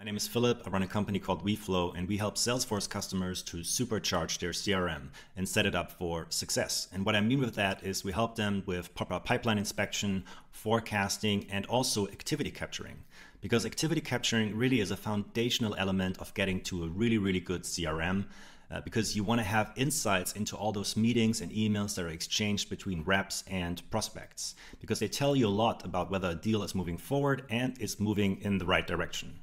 My name is Philipp. I run a company called WeFlow, and we help Salesforce customers to supercharge their CRM and set it up for success. And what I mean with that is we help them with proper pipeline inspection, forecasting, and also activity capturing. Because activity capturing really is a foundational element of getting to a really, really good CRM uh, because you want to have insights into all those meetings and emails that are exchanged between reps and prospects because they tell you a lot about whether a deal is moving forward and is moving in the right direction.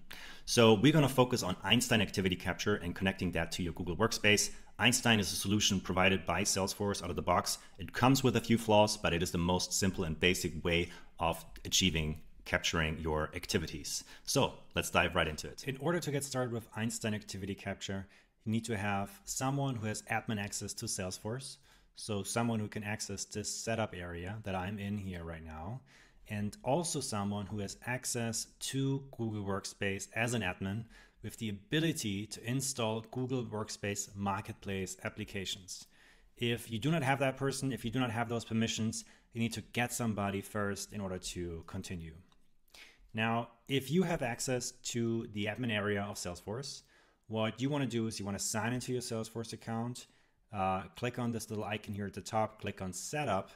So we're going to focus on Einstein activity capture and connecting that to your Google Workspace. Einstein is a solution provided by Salesforce out of the box. It comes with a few flaws, but it is the most simple and basic way of achieving capturing your activities. So let's dive right into it. In order to get started with Einstein activity capture, you need to have someone who has admin access to Salesforce. So someone who can access this setup area that I'm in here right now. And also someone who has access to Google Workspace as an admin with the ability to install Google Workspace Marketplace applications. If you do not have that person, if you do not have those permissions, you need to get somebody first in order to continue. Now, if you have access to the admin area of Salesforce, what you want to do is you want to sign into your Salesforce account. Uh, click on this little icon here at the top, click on setup.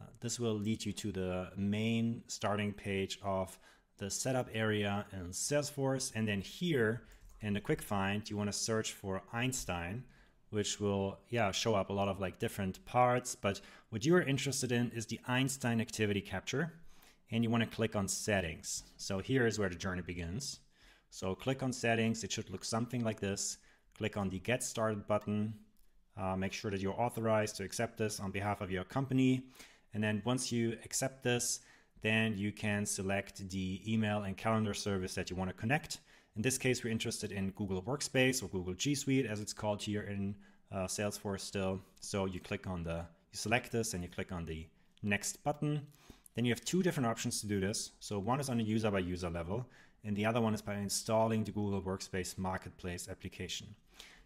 Uh, this will lead you to the main starting page of the setup area in Salesforce. And then here in the quick find, you want to search for Einstein, which will yeah show up a lot of like different parts. But what you are interested in is the Einstein activity capture. And you want to click on settings. So here is where the journey begins. So click on settings. It should look something like this. Click on the get started button. Uh, make sure that you're authorized to accept this on behalf of your company. And then once you accept this, then you can select the email and calendar service that you want to connect. In this case, we're interested in Google Workspace or Google G Suite as it's called here in uh, Salesforce still. So you click on the, you select this and you click on the next button. Then you have two different options to do this. So one is on a user by user level and the other one is by installing the Google Workspace Marketplace application.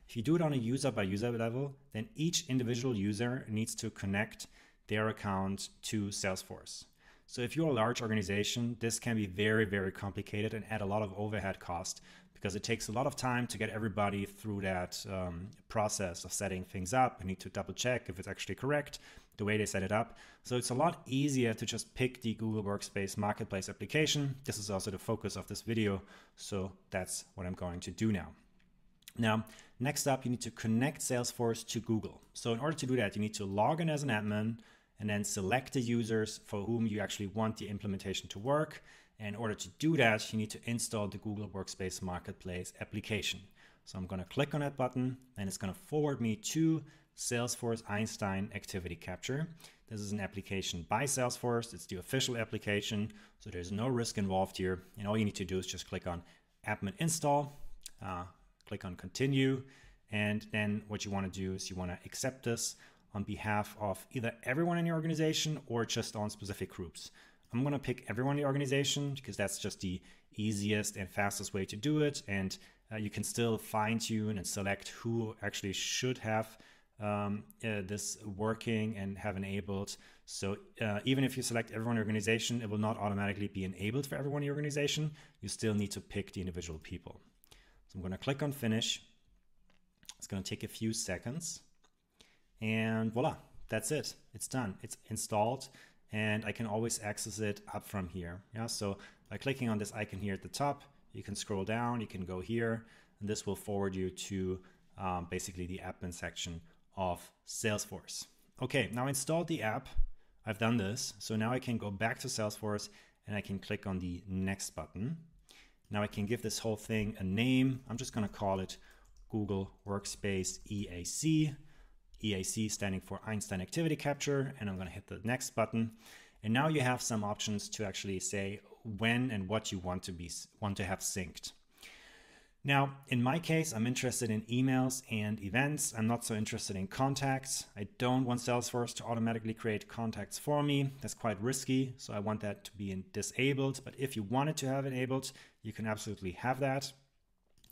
If you do it on a user by user level, then each individual user needs to connect their account to Salesforce. So if you're a large organization, this can be very, very complicated and add a lot of overhead cost because it takes a lot of time to get everybody through that um, process of setting things up. I need to double check if it's actually correct the way they set it up. So it's a lot easier to just pick the Google Workspace Marketplace application. This is also the focus of this video. So that's what I'm going to do now. Now, next up, you need to connect Salesforce to Google. So in order to do that, you need to log in as an admin and then select the users for whom you actually want the implementation to work. And in order to do that, you need to install the Google Workspace Marketplace application. So I'm going to click on that button and it's going to forward me to Salesforce Einstein Activity Capture. This is an application by Salesforce. It's the official application, so there's no risk involved here. And all you need to do is just click on admin install, uh, click on continue, and then what you want to do is you want to accept this on behalf of either everyone in your organization or just on specific groups. I'm going to pick everyone in the organization because that's just the easiest and fastest way to do it. And uh, you can still fine tune and select who actually should have um, uh, this working and have enabled. So uh, even if you select everyone in your organization, it will not automatically be enabled for everyone in your organization. You still need to pick the individual people. So I'm going to click on finish. It's going to take a few seconds. And voila, that's it. It's done. It's installed and I can always access it up from here. Yeah, so by clicking on this icon here at the top, you can scroll down, you can go here, and this will forward you to um, basically the admin section of Salesforce. Okay, now I installed the app. I've done this. So now I can go back to Salesforce and I can click on the next button. Now I can give this whole thing a name. I'm just going to call it Google Workspace EAC. EAC standing for Einstein Activity Capture. And I'm going to hit the next button. And now you have some options to actually say when and what you want to be want to have synced. Now, in my case, I'm interested in emails and events. I'm not so interested in contacts. I don't want Salesforce to automatically create contacts for me. That's quite risky. So I want that to be disabled. But if you wanted to have enabled, you can absolutely have that.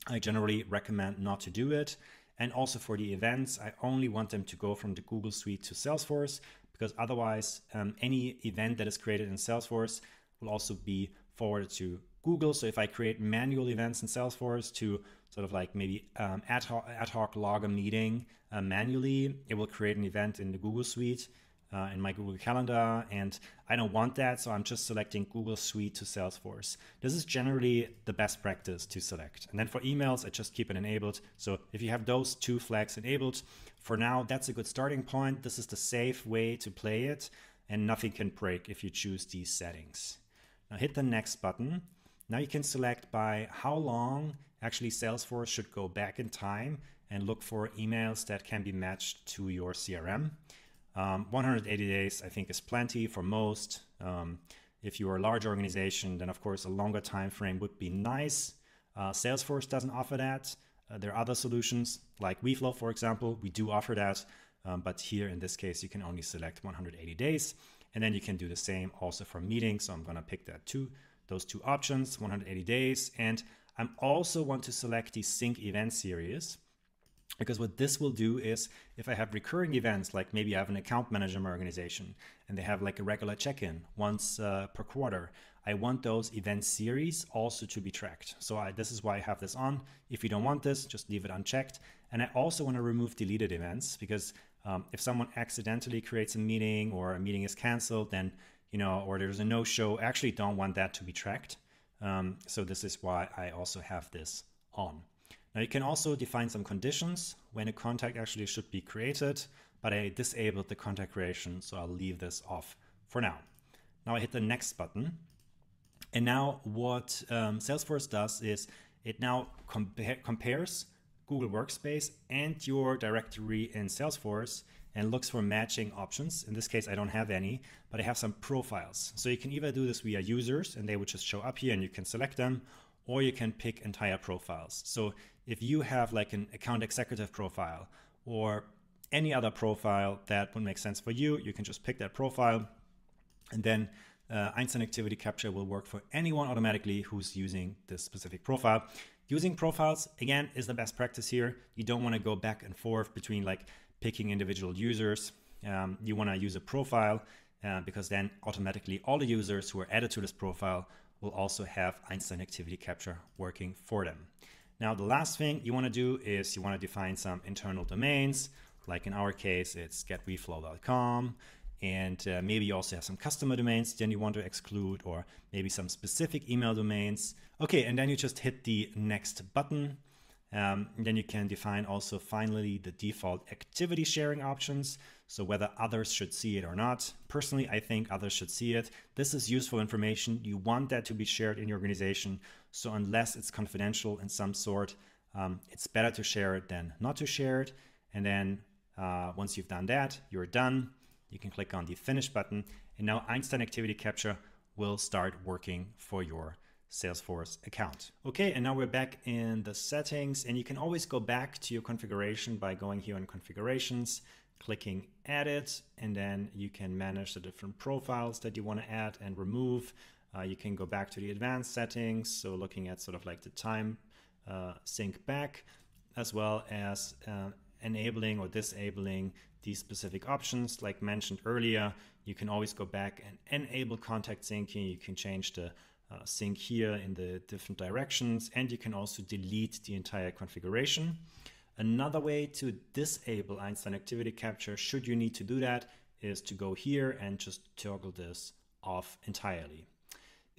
I generally recommend not to do it. And also for the events, I only want them to go from the Google Suite to Salesforce because otherwise, um, any event that is created in Salesforce will also be forwarded to Google. So if I create manual events in Salesforce to sort of like maybe um, ad, hoc, ad hoc log a meeting uh, manually, it will create an event in the Google Suite. Uh, in my Google Calendar, and I don't want that, so I'm just selecting Google Suite to Salesforce. This is generally the best practice to select. And then for emails, I just keep it enabled. So if you have those two flags enabled, for now, that's a good starting point. This is the safe way to play it, and nothing can break if you choose these settings. Now hit the next button. Now you can select by how long actually Salesforce should go back in time and look for emails that can be matched to your CRM. Um, 180 days, I think, is plenty for most. Um, if you are a large organization, then of course a longer time frame would be nice. Uh, Salesforce doesn't offer that. Uh, there are other solutions like WeFlow, for example. We do offer that, um, but here in this case, you can only select 180 days, and then you can do the same also for meetings. So I'm going to pick that too, those two options, 180 days, and I'm also want to select the sync event series. Because what this will do is if I have recurring events, like maybe I have an account manager organization and they have like a regular check in once uh, per quarter, I want those event series also to be tracked. So I, this is why I have this on. If you don't want this, just leave it unchecked. And I also want to remove deleted events because um, if someone accidentally creates a meeting or a meeting is canceled, then, you know, or there's a no show, actually don't want that to be tracked. Um, so this is why I also have this on. Now you can also define some conditions when a contact actually should be created, but I disabled the contact creation, so I'll leave this off for now. Now I hit the next button. And now what um, Salesforce does is it now compa compares Google Workspace and your directory in Salesforce and looks for matching options. In this case, I don't have any, but I have some profiles. So you can either do this via users and they would just show up here and you can select them, or you can pick entire profiles. So if you have like an account executive profile or any other profile that would make sense for you, you can just pick that profile and then uh, Einstein Activity Capture will work for anyone automatically who's using this specific profile. Using profiles, again, is the best practice here. You don't want to go back and forth between like picking individual users. Um, you want to use a profile uh, because then automatically all the users who are added to this profile will also have Einstein Activity Capture working for them. Now, the last thing you want to do is you want to define some internal domains. Like in our case, it's getweflow.com. And uh, maybe you also have some customer domains then you want to exclude, or maybe some specific email domains. Okay, and then you just hit the next button. Um, then you can define also finally the default activity sharing options. So whether others should see it or not. Personally, I think others should see it. This is useful information. You want that to be shared in your organization. So unless it's confidential in some sort, um, it's better to share it than not to share it. And then uh, once you've done that, you're done. You can click on the finish button. And now Einstein Activity Capture will start working for your Salesforce account. Okay, and now we're back in the settings and you can always go back to your configuration by going here in configurations, clicking edit, and then you can manage the different profiles that you want to add and remove. Uh, you can go back to the advanced settings, so looking at sort of like the time uh, sync back, as well as uh, enabling or disabling these specific options. Like mentioned earlier, you can always go back and enable contact syncing. You can change the uh, sync here in the different directions, and you can also delete the entire configuration. Another way to disable Einstein Activity Capture, should you need to do that, is to go here and just toggle this off entirely.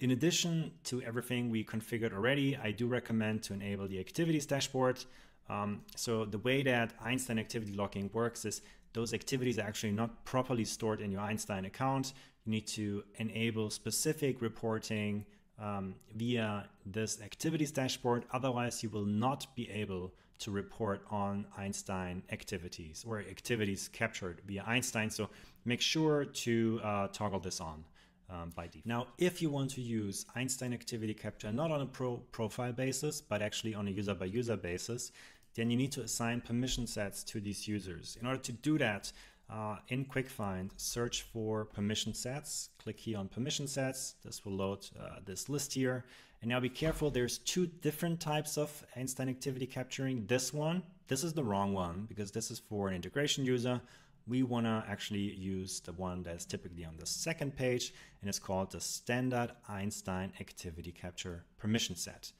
In addition to everything we configured already, I do recommend to enable the activities dashboard. Um, so the way that Einstein activity logging works is those activities are actually not properly stored in your Einstein account. You need to enable specific reporting um, via this activities dashboard. Otherwise, you will not be able to report on Einstein activities or activities captured via Einstein. So make sure to uh, toggle this on. Um, by default. Now, if you want to use Einstein Activity Capture not on a pro profile basis, but actually on a user by user basis, then you need to assign permission sets to these users. In order to do that, uh, in QuickFind, search for permission sets. Click here on permission sets. This will load uh, this list here. And now be careful, there's two different types of Einstein activity capturing. This one, this is the wrong one because this is for an integration user. we want to actually use the one that's typically on the second page, and it's called the Standard Einstein Activity Capture Permission Set.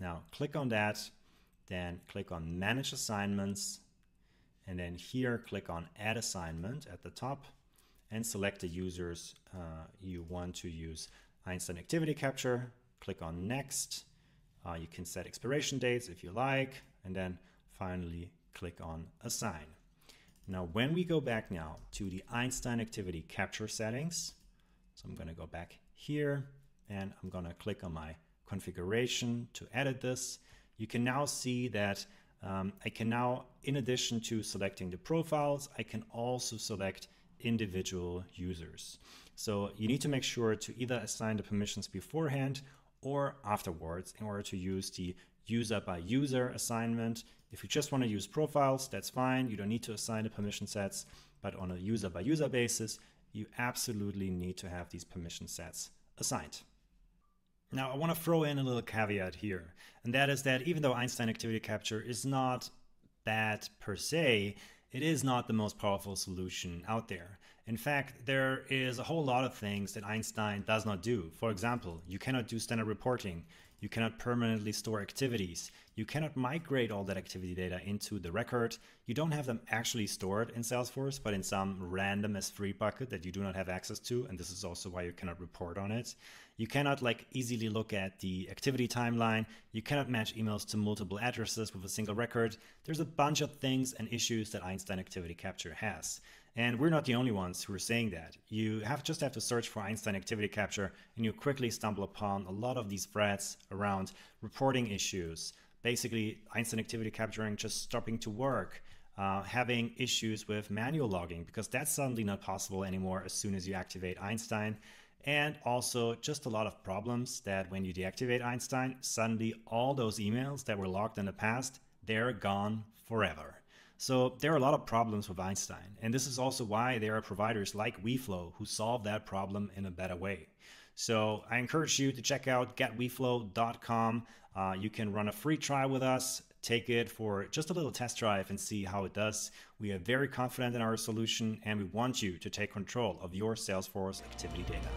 Now click on that, then click on Manage Assignments, and then here click on Add Assignment at the top, and select the users uh, you want to use Einstein Activity Capture. Click on Next. Uh, you can set expiration dates if you like, and then finally click on Assign. Now, when we go back now to the Einstein Activity Capture settings, so I'm going to go back here and I'm going to click on my configuration to edit this. You can now see that um, I can now, in addition to selecting the profiles, I can also select individual users. So you need to make sure to either assign the permissions beforehand or afterwards in order to use the user by user assignment. If you just want to use profiles, that's fine. You don't need to assign the permission sets, but on a user by user basis, you absolutely need to have these permission sets assigned. Now, I want to throw in a little caveat here, and that is that even though Einstein Activity Capture is not bad per se, it is not the most powerful solution out there. In fact, there is a whole lot of things that Einstein does not do. For example, you cannot do standard reporting. You cannot permanently store activities. You cannot migrate all that activity data into the record. You don't have them actually stored in Salesforce, but in some random S3 bucket that you do not have access to. And this is also why you cannot report on it. You cannot like easily look at the activity timeline. You cannot match emails to multiple addresses with a single record. There's a bunch of things and issues that Einstein Activity Capture has. And we're not the only ones who are saying that. You have just have to search for Einstein Activity Capture and you quickly stumble upon a lot of these threads around reporting issues, basically Einstein Activity Capturing just stopping to work, uh, having issues with manual logging because that's suddenly not possible anymore as soon as you activate Einstein. And also just a lot of problems that when you deactivate Einstein, suddenly all those emails that were logged in the past, they're gone forever. So there are a lot of problems with Einstein, and this is also why there are providers like WeFlow who solve that problem in a better way. So I encourage you to check out getweflow.com. Uh, you can run a free trial with us, take it for just a little test drive and see how it does. We are very confident in our solution and we want you to take control of your Salesforce activity data.